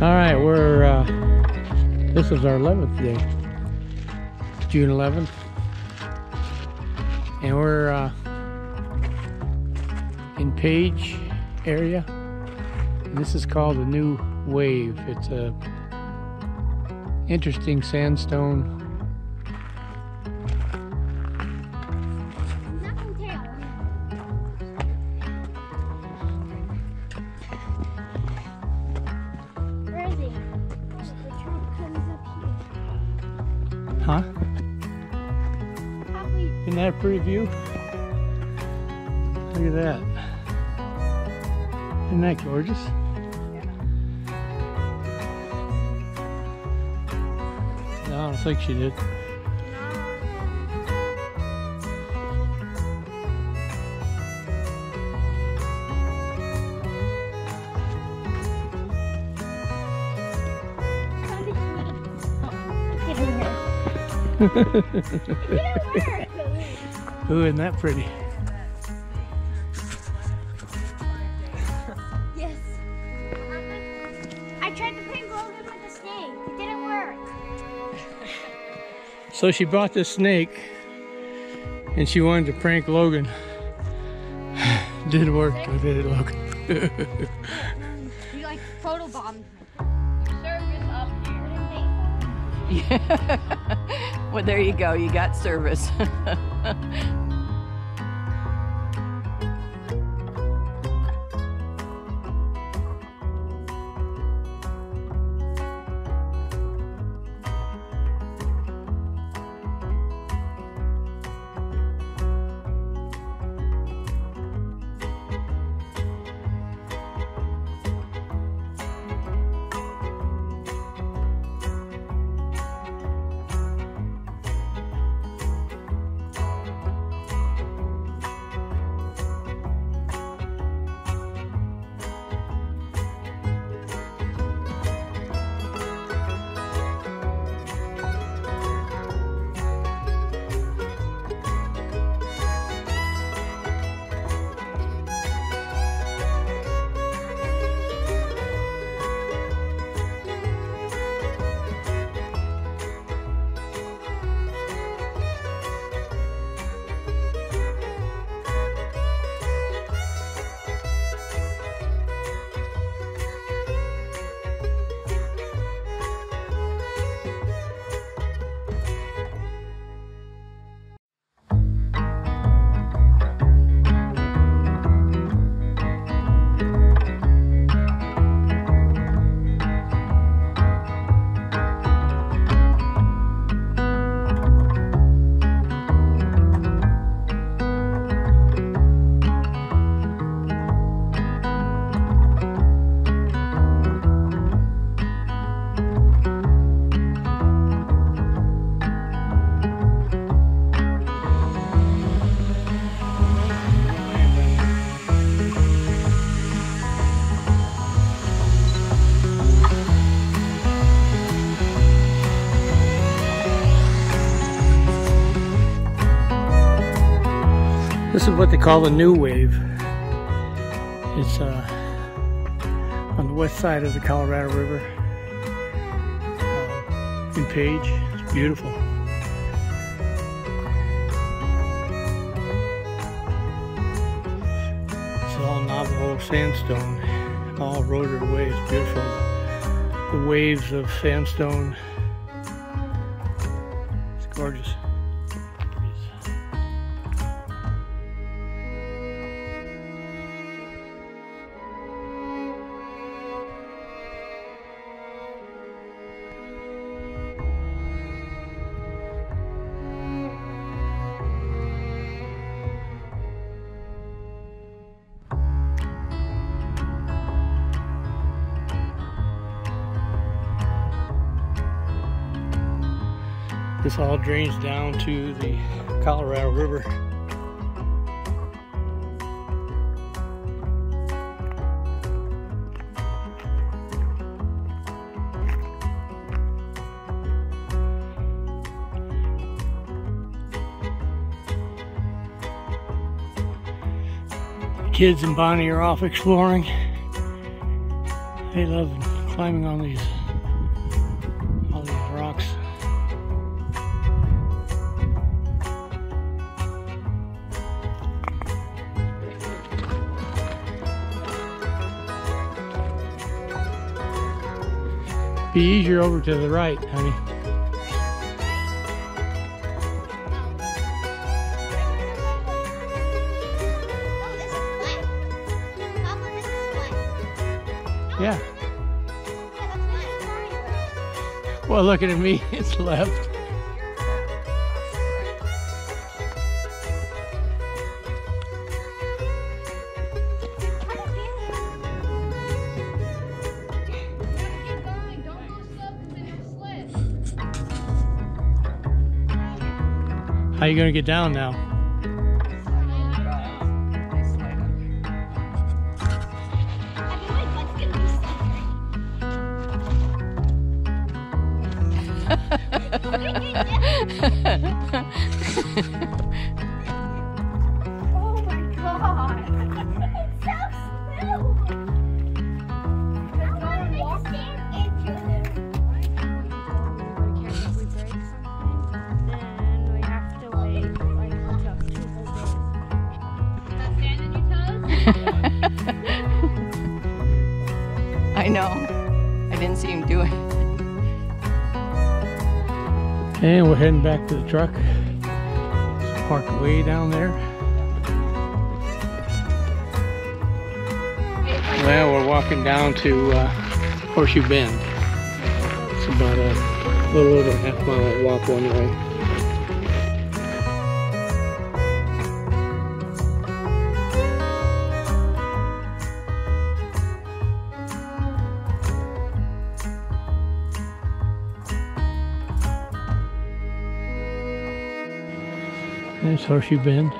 All right, we're, uh, this is our 11th day, June 11th. And we're uh, in Page area. And this is called the New Wave. It's a interesting sandstone Huh? Isn't that a pretty view? Look at that. Isn't that gorgeous? Yeah. No, I don't think she did. Ooh, isn't that pretty? yes. I tried to prank Logan with a snake. It didn't work. So she bought this snake and she wanted to prank Logan. Didn't work, did it, Logan? you like photobombed Service up here. Yeah. well, there you go. You got service. This is what they call the new wave. It's uh, on the west side of the Colorado River uh, in Page. It's beautiful. It's all Navajo sandstone, all eroded away. It's beautiful. The waves of sandstone. It's gorgeous. This all drains down to the Colorado River. kids and Bonnie are off exploring. They love climbing on these Be easier over to the right, honey. Oh, this is flat. Papa, this is flat. Yeah. Yeah, that's flat. Well, looking at me, it's left. How you gonna get down now? I didn't see him do it. And we're heading back to the truck. It's parked way down there. Well, we're walking down to uh, Horseshoe Bend. It's about a little over a half mile walk one way. There's Horseshoe Bend.